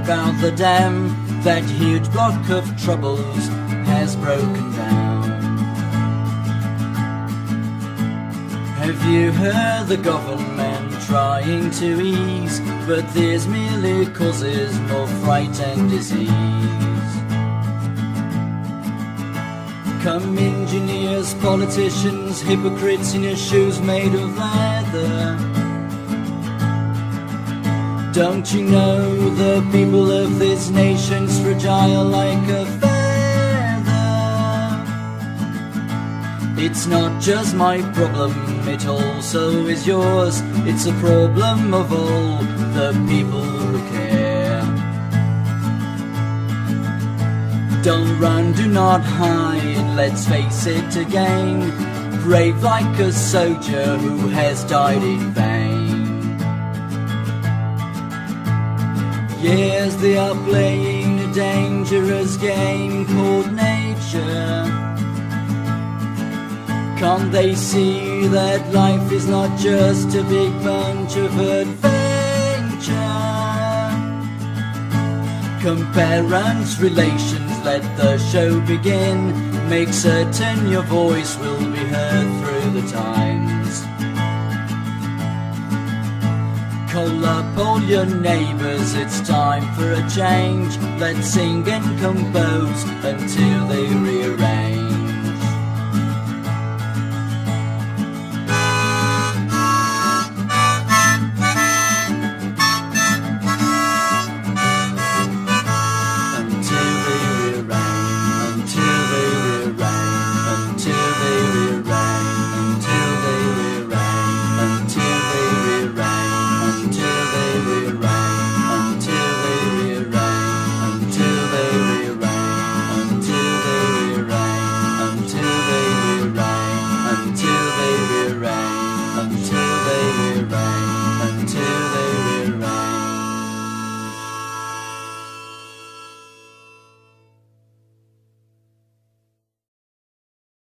about the dam. That huge block of troubles has broken down. Have you heard the government trying to ease? But this merely causes more fright and disease. Come engineers, politicians, hypocrites in your shoes made of leather. Don't you know the people of this nation's fragile like a feather? It's not just my problem, it also is yours. It's a problem of all the people who care. Don't run, do not hide, let's face it again. Brave like a soldier who has died in vain. Yes, they are playing a dangerous game called nature. Can't they see that life is not just a big bunch of adventure? Comparance relations, let the show begin. Make certain your voice will be heard Call up all your neighbors, it's time for a change. Let's sing and compose until they rearrange.